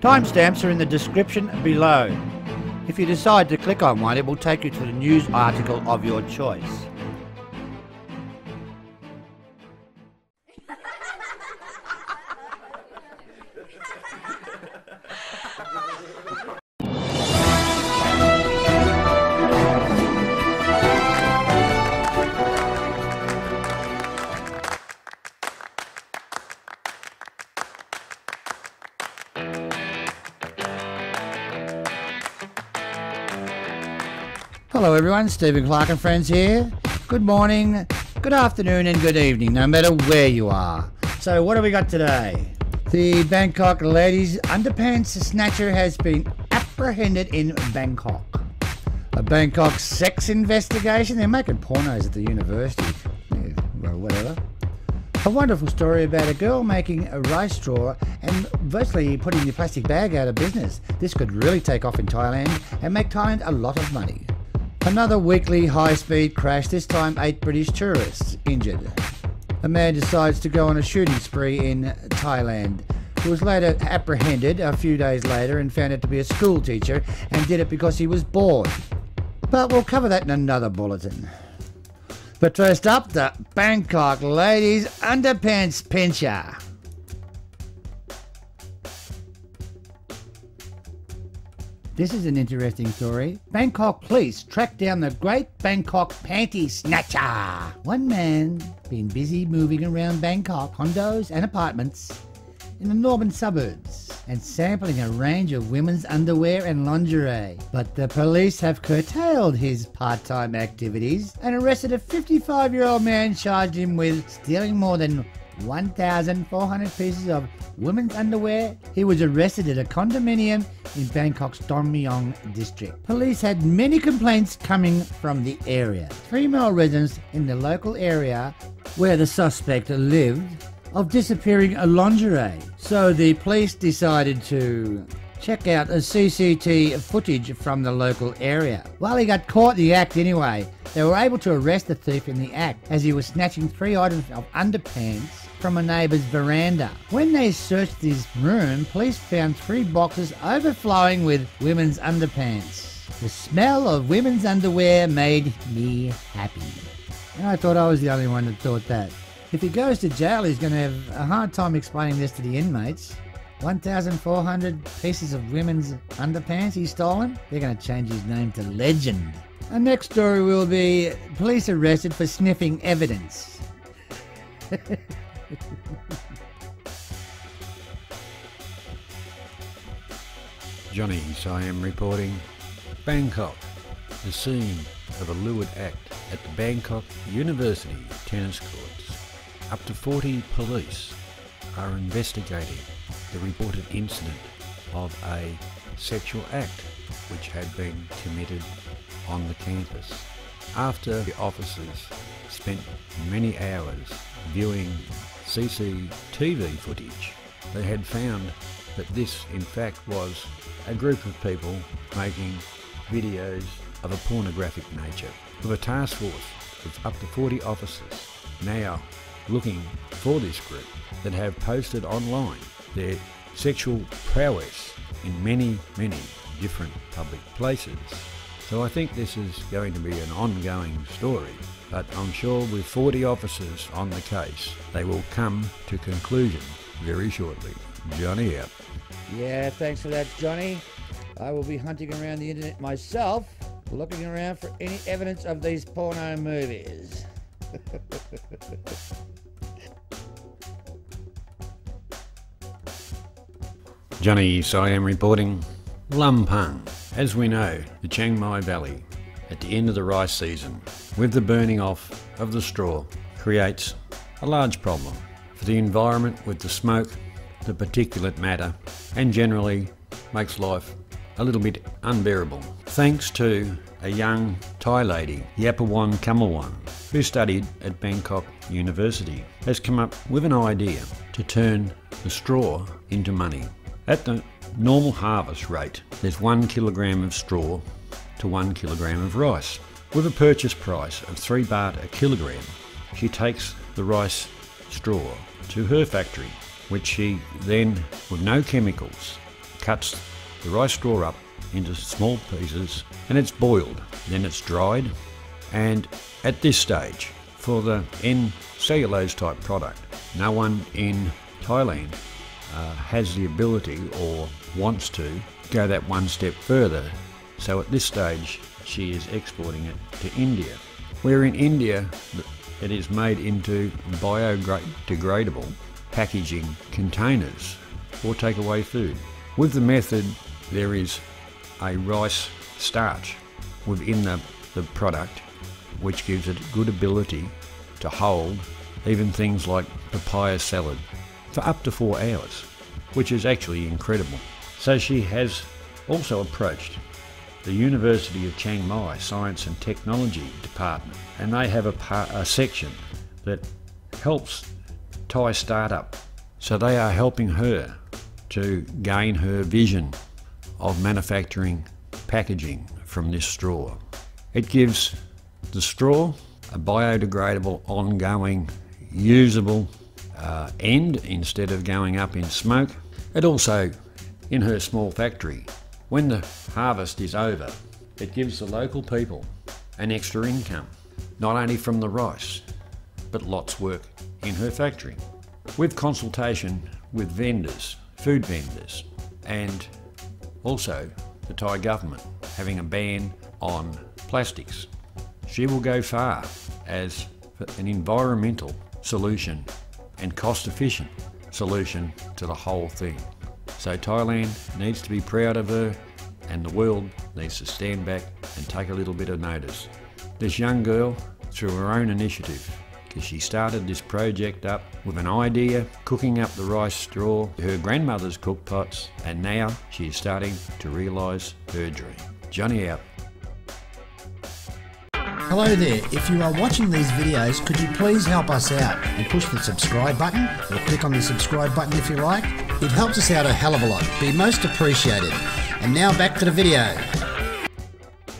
Timestamps are in the description below. If you decide to click on one, it will take you to the news article of your choice. Hello everyone, Stephen Clark and friends here. Good morning, good afternoon and good evening, no matter where you are. So what have we got today? The Bangkok ladies underpants snatcher has been apprehended in Bangkok. A Bangkok sex investigation? They're making pornos at the university. Yeah, well, whatever. A wonderful story about a girl making a rice straw and virtually putting the plastic bag out of business. This could really take off in Thailand and make Thailand a lot of money. Another weekly high speed crash, this time eight British tourists injured. A man decides to go on a shooting spree in Thailand. He was later apprehended a few days later and found out to be a school teacher and did it because he was bored. But we'll cover that in another bulletin. But first up, the Bangkok ladies underpants pincher. This is an interesting story. Bangkok police tracked down the great Bangkok panty snatcher. One man been busy moving around Bangkok condos and apartments in the northern suburbs and sampling a range of women's underwear and lingerie. But the police have curtailed his part time activities and arrested a 55 year old man charged him with stealing more than 1,400 pieces of women's underwear. He was arrested at a condominium in Bangkok's Don Mueang district. Police had many complaints coming from the area. Three male residents in the local area where the suspect lived of disappearing a lingerie. So the police decided to check out a CCT footage from the local area. While he got caught in the act anyway, they were able to arrest the thief in the act as he was snatching three items of underpants from a neighbour's veranda. When they searched his room, police found three boxes overflowing with women's underpants. The smell of women's underwear made me happy. And I thought I was the only one that thought that. If he goes to jail, he's going to have a hard time explaining this to the inmates. 1,400 pieces of women's underpants he's stolen? They're going to change his name to Legend. Our next story will be police arrested for sniffing evidence. Johnny Siam reporting Bangkok, the scene of a lurid act at the Bangkok University tennis courts. Up to 40 police are investigating the reported incident of a sexual act which had been committed on the campus. After the officers spent many hours viewing CCTV footage, they had found that this in fact was a group of people making videos of a pornographic nature. With a task force of up to 40 officers now looking for this group that have posted online their sexual prowess in many, many different public places. So I think this is going to be an ongoing story, but I'm sure with 40 officers on the case, they will come to conclusion very shortly. Johnny out. Yeah, thanks for that, Johnny. I will be hunting around the internet myself, looking around for any evidence of these porno movies. Johnny Siam reporting Lampang. As we know, the Chiang Mai Valley, at the end of the rice season, with the burning off of the straw, creates a large problem for the environment with the smoke, the particulate matter, and generally makes life a little bit unbearable. Thanks to a young Thai lady, Yapawan Kamalwan, who studied at Bangkok University, has come up with an idea to turn the straw into money. At the normal harvest rate, there's one kilogram of straw to one kilogram of rice. With a purchase price of three baht a kilogram, she takes the rice straw to her factory, which she then, with no chemicals, cuts the rice straw up into small pieces and it's boiled. Then it's dried. And at this stage, for the N cellulose type product, no one in Thailand uh, has the ability or wants to go that one step further. So at this stage, she is exporting it to India. Where in India, it is made into biodegradable packaging containers for takeaway food. With the method, there is a rice starch within the, the product which gives it good ability to hold even things like papaya salad for up to four hours, which is actually incredible. So she has also approached the University of Chiang Mai Science and Technology Department, and they have a, a section that helps Thai startup. So they are helping her to gain her vision of manufacturing packaging from this straw. It gives the straw a biodegradable, ongoing, usable uh, end instead of going up in smoke. It also, in her small factory, when the harvest is over, it gives the local people an extra income, not only from the rice, but lots work in her factory. With consultation with vendors, food vendors, and also the Thai government having a ban on plastics. She will go far as an environmental solution and cost efficient solution to the whole thing. So Thailand needs to be proud of her and the world needs to stand back and take a little bit of notice. This young girl, through her own initiative, because she started this project up with an idea, cooking up the rice straw, her grandmother's cook pots, and now she is starting to realise her dream. Johnny out. Hello there. If you are watching these videos, could you please help us out and push the subscribe button or click on the subscribe button if you like? It helps us out a hell of a lot. Be most appreciated. And now back to the video.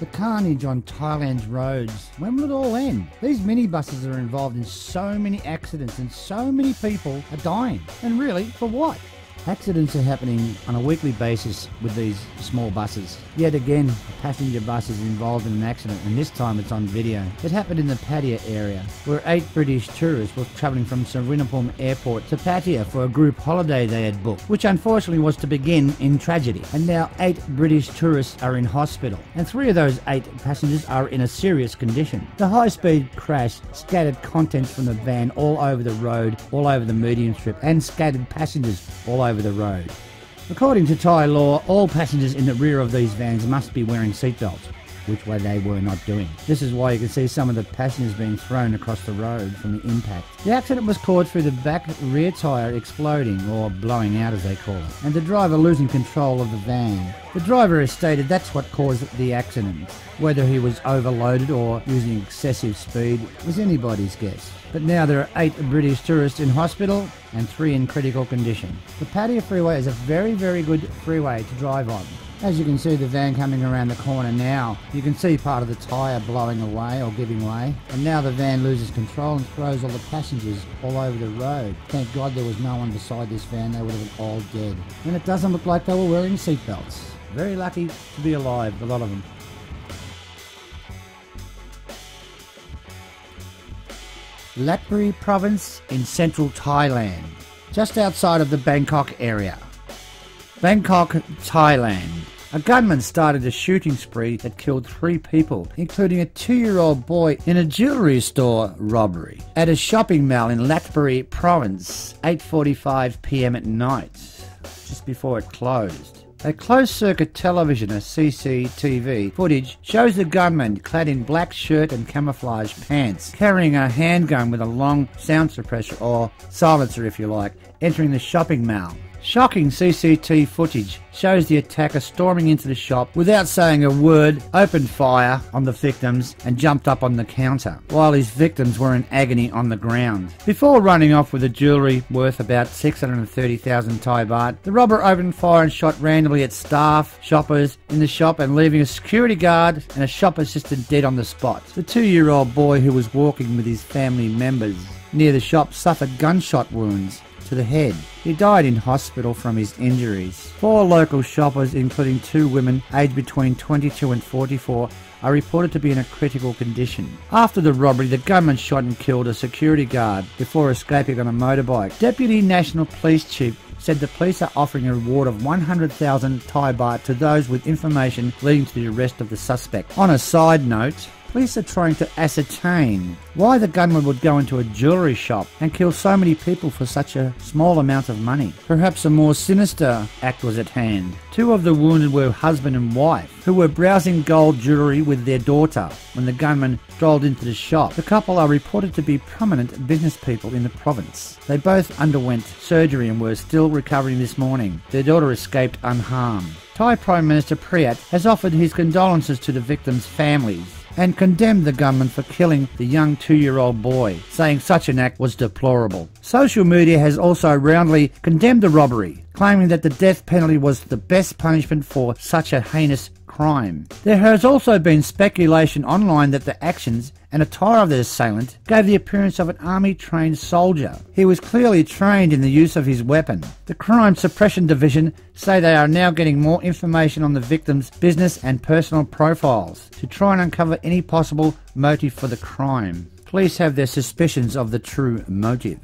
The carnage on Thailand's roads. When will it all end? These minibuses are involved in so many accidents and so many people are dying. And really, for what? Accidents are happening on a weekly basis with these small buses. Yet again, a passenger bus is involved in an accident, and this time it's on video. It happened in the Pattaya area, where eight British tourists were travelling from Suvarnabhumi Airport to Pattaya for a group holiday they had booked, which unfortunately was to begin in tragedy. And now eight British tourists are in hospital, and three of those eight passengers are in a serious condition. The high-speed crash scattered contents from the van all over the road, all over the median strip, and scattered passengers all over over the road. According to Thai law, all passengers in the rear of these vans must be wearing seatbelts which way they were not doing. This is why you can see some of the passengers being thrown across the road from the impact. The accident was caused through the back rear tyre exploding, or blowing out as they call it, and the driver losing control of the van. The driver has stated that's what caused the accident. Whether he was overloaded or using excessive speed is anybody's guess. But now there are eight British tourists in hospital and three in critical condition. The Pattaya Freeway is a very, very good freeway to drive on. As you can see the van coming around the corner now, you can see part of the tyre blowing away or giving way. And now the van loses control and throws all the passengers all over the road. Thank God there was no one beside this van, they would have been all dead. And it doesn't look like they were wearing seatbelts. Very lucky to be alive, a lot of them. Lopburi province in central Thailand, just outside of the Bangkok area. Bangkok, Thailand. A gunman started a shooting spree that killed three people, including a two-year-old boy in a jewellery store robbery at a shopping mall in Lopburi province, 8.45 p.m. at night, just before it closed. A closed-circuit television, a CCTV, footage shows the gunman clad in black shirt and camouflage pants, carrying a handgun with a long sound suppressor, or silencer if you like, entering the shopping mall. Shocking CCTV footage shows the attacker storming into the shop without saying a word, opened fire on the victims, and jumped up on the counter, while his victims were in agony on the ground. Before running off with the jewellery worth about 630,000 Thai baht, the robber opened fire and shot randomly at staff, shoppers in the shop, and leaving a security guard and a shop assistant dead on the spot. The two year old boy who was walking with his family members near the shop suffered gunshot wounds the head. He died in hospital from his injuries. Four local shoppers, including two women aged between 22 and 44, are reported to be in a critical condition. After the robbery, the gunman shot and killed a security guard before escaping on a motorbike. Deputy National Police Chief said the police are offering a reward of 100,000 Thai baht to those with information leading to the arrest of the suspect. On a side note, Police are trying to ascertain why the gunman would go into a jewellery shop and kill so many people for such a small amount of money. Perhaps a more sinister act was at hand. Two of the wounded were husband and wife, who were browsing gold jewellery with their daughter when the gunman strolled into the shop. The couple are reported to be prominent business people in the province. They both underwent surgery and were still recovering this morning. Their daughter escaped unharmed. Thai Prime Minister Prayut has offered his condolences to the victims' families and condemned the gunman for killing the young two year old boy, saying such an act was deplorable. Social media has also roundly condemned the robbery, claiming that the death penalty was the best punishment for such a heinous crime. There has also been speculation online that the actions and attire of the assailant gave the appearance of an army trained soldier. He was clearly trained in the use of his weapon. The Crime Suppression Division say they are now getting more information on the victim's business and personal profiles to try and uncover any possible motive for the crime. Police have their suspicions of the true motive.